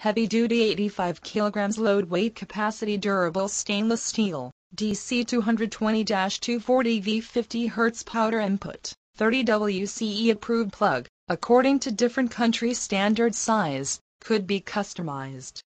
heavy duty 85 kg load weight capacity durable stainless steel, DC 220-240 V 50 Hz powder input, 30 WCE approved plug, according to different country standard size, could be customized.